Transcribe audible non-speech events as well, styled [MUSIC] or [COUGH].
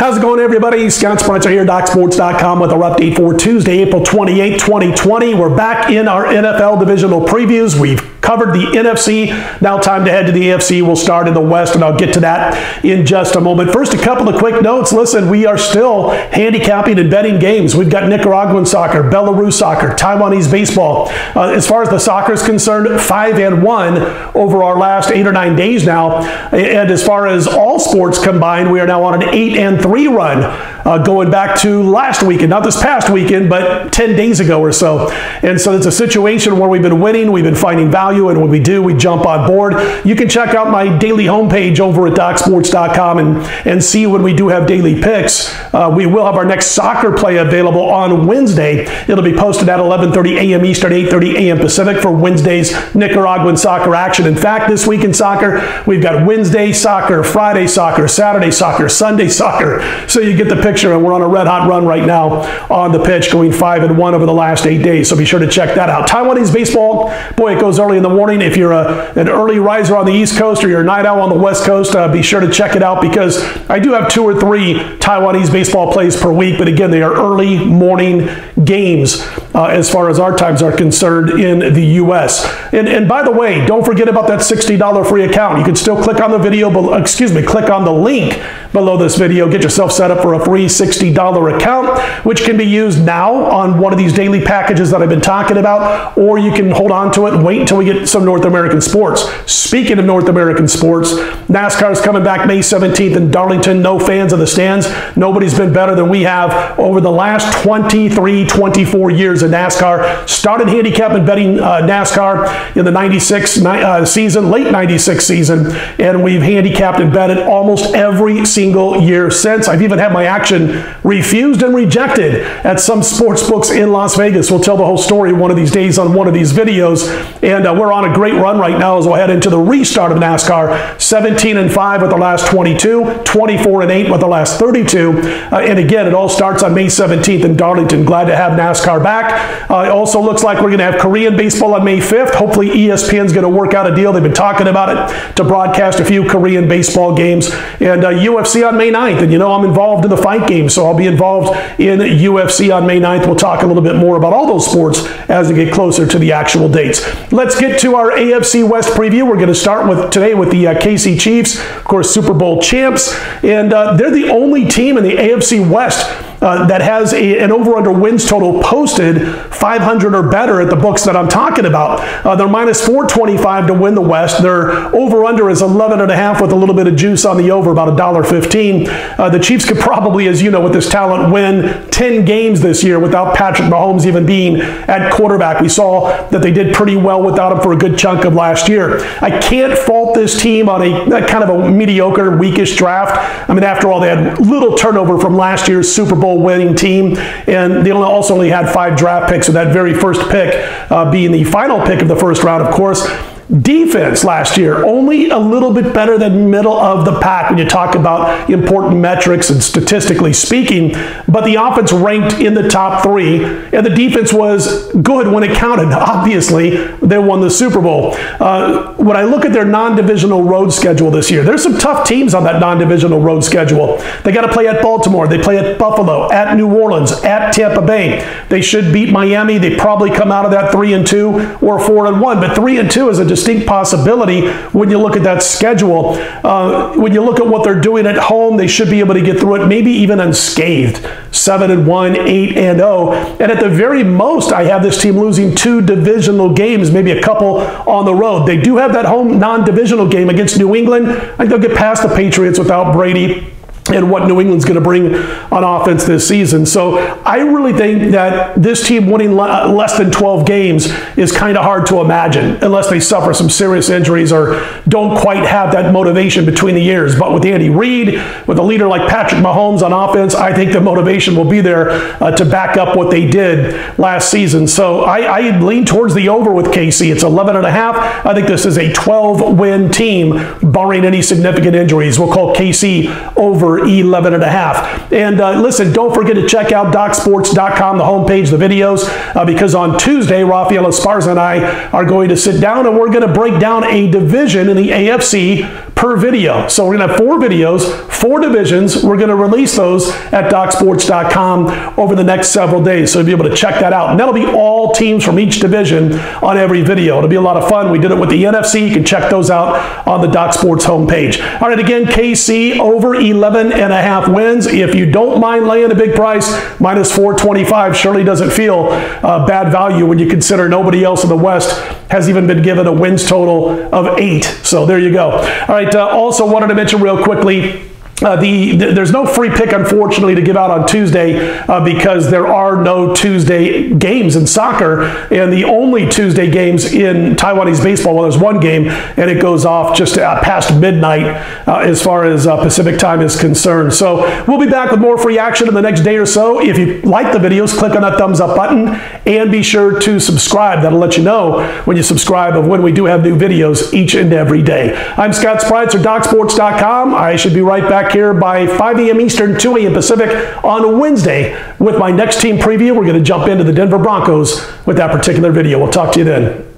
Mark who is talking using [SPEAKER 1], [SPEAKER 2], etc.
[SPEAKER 1] How's it going, everybody? Scott Spreitzer here, DocSports.com with our update for Tuesday, April 28, 2020. We're back in our NFL divisional previews. We've covered the NFC. Now, time to head to the AFC. We'll start in the West, and I'll get to that in just a moment. First, a couple of quick notes. Listen, we are still handicapping and betting games. We've got Nicaraguan soccer, Belarus soccer, Taiwanese baseball. Uh, as far as the soccer is concerned, five and one over our last eight or nine days now. And as far as all sports combined, we are now on an eight and three run uh, going back to last weekend, not this past weekend, but 10 days ago or so. And so it's a situation where we've been winning, we've been finding value, and when we do, we jump on board. You can check out my daily homepage over at DocSports.com and, and see when we do have daily picks. Uh, we will have our next soccer play available on Wednesday. It'll be posted at 11:30 a.m. Eastern, 8:30 a.m. Pacific for Wednesday's Nicaraguan soccer action. In fact, this week in soccer, we've got Wednesday soccer, Friday soccer, Saturday soccer, Sunday soccer. So you get the picture, and we're on a red hot run right now on the pitch, going five and one over the last eight days. So be sure to check that out. Taiwanese baseball, boy, it goes early in the morning. If you're a, an early riser on the East Coast or you're a night owl on the West Coast, uh, be sure to check it out because I do have two or three Taiwanese baseball plays per week. But again, they are early morning games uh, as far as our times are concerned in the U.S. And, and by the way, don't forget about that $60 free account. You can still click on the video, excuse me, click on the link below this video. Get yourself set up for a free $60 account, which can be used now on one of these daily packages that I've been talking about, or you can hold on to it and wait until we get some North American sports. Speaking of North American sports, NASCAR is coming back May 17th in Darlington. No fans in the stands. Nobody's been better than we have over the last 23, 24 years in NASCAR. Started handicapping betting uh, NASCAR in the 96 uh, season, late 96 season, and we've handicapped and betted almost every single year since. I've even had my action refused and rejected at some sports books in Las Vegas. We'll tell the whole story one of these days on one of these videos. And uh, we're on a great run right now as we head into the restart of NASCAR. 17 and 5 with the last 22, 24 and 8 with the last 32. Uh, and again, it all starts on May 17th in Darlington. Glad to have NASCAR back. Uh, it also looks like we're going to have Korean baseball on May 5th. Hopefully, ESPN's going to work out a deal. They've been talking about it to broadcast a few Korean baseball games. And UFC uh, on May 9th. And you know, I'm involved in the fight game, so I'll be involved in UFC on May 9th. We'll talk a little bit more about all those sports as we get closer to the actual dates. Let's get to our AFC West preview. We're going to start with today with the uh, KC Chiefs, of course, Super Bowl champs, and uh, they're the only team in the AFC West uh, that has a, an over under wins total posted 500 or better at the books that I'm talking about. Uh, they're minus 425 to win the West. Their over under is 11 and a half with a little bit of juice on the over, about a dollar 15. Uh, the Chiefs could probably, as you know, with this talent, win 10 games this year without Patrick Mahomes even being at quarterback. We saw that they did pretty well without him for a good chunk of last year. I can't fault this team on a, a kind of a mediocre, weakish draft. I mean, after all, they had little turnover from last year's Super Bowl Bowl winning team. And they also only had five draft picks, so that very first pick uh, being the final pick of the first round, of course. Defense last year, only a little bit better than middle of the pack when you talk about important metrics and statistically speaking. But the offense ranked in the top three, and the defense was good when it counted. [LAUGHS] Obviously, they won the Super Bowl. Uh, when I look at their non divisional road schedule this year, there's some tough teams on that non divisional road schedule. They got to play at Baltimore, they play at Buffalo, at New Orleans, at Tampa Bay. They should beat Miami. They probably come out of that 3 and 2 or 4 and 1, but 3 and 2 is a distinct possibility when you look at that schedule. Uh, when you look at what they're doing at home, they should be able to get through it, maybe even unscathed. Seven and one, eight and zero, oh. and at the very most, I have this team losing two divisional games, maybe a couple on the road. They do have that home non-divisional game against New England. I think they'll get past the Patriots without Brady and what New England's going to bring on offense this season. So I really think that this team winning less than 12 games is kind of hard to imagine unless they suffer some serious injuries or don't quite have that motivation between the years. But with Andy Reid, with a leader like Patrick Mahomes on offense, I think the motivation will be there uh, to back up what they did last season. So I, I lean towards the over with KC. It's 11 and a half. I think this is a 12 win team, barring any significant injuries. We'll call KC over 11 and a half. And uh, listen, don't forget to check out DocSports.com, the homepage, the videos, uh, because on Tuesday, Rafael Esparza and I are going to sit down and we're going to break down a division in the AFC per video. So we're to have four videos, four divisions. We're to release those at DocSports.com over the next several days. So you'll be able to check that out. And that'll be all teams from each division on every video. It'll be a lot of fun. We did it with the NFC. You can check those out on the Doc Sports homepage. All right, again, KC over 11 and a half wins. If you don't mind laying a big price, minus 425 surely doesn't feel uh, bad value when you consider nobody else in the West has even been given a wins total of eight. So there you go. All right, uh, also wanted to mention real quickly uh, the, the, there's no free pick, unfortunately, to give out on Tuesday uh, because there are no Tuesday games in soccer, and the only Tuesday games in Taiwanese baseball. Well, there's one game, and it goes off just uh, past midnight uh, as far as uh, Pacific time is concerned. So we'll be back with more free action in the next day or so. If you like the videos, click on that thumbs up button, and be sure to subscribe. That'll let you know when you subscribe of when we do have new videos each and every day. I'm Scott Spreitzer, DocSports.com. I should be right here by 5 a.m. Eastern, 2 a.m. Pacific on Wednesday with my next team preview. We're going to jump into the Denver Broncos with that particular video. We'll talk to you then.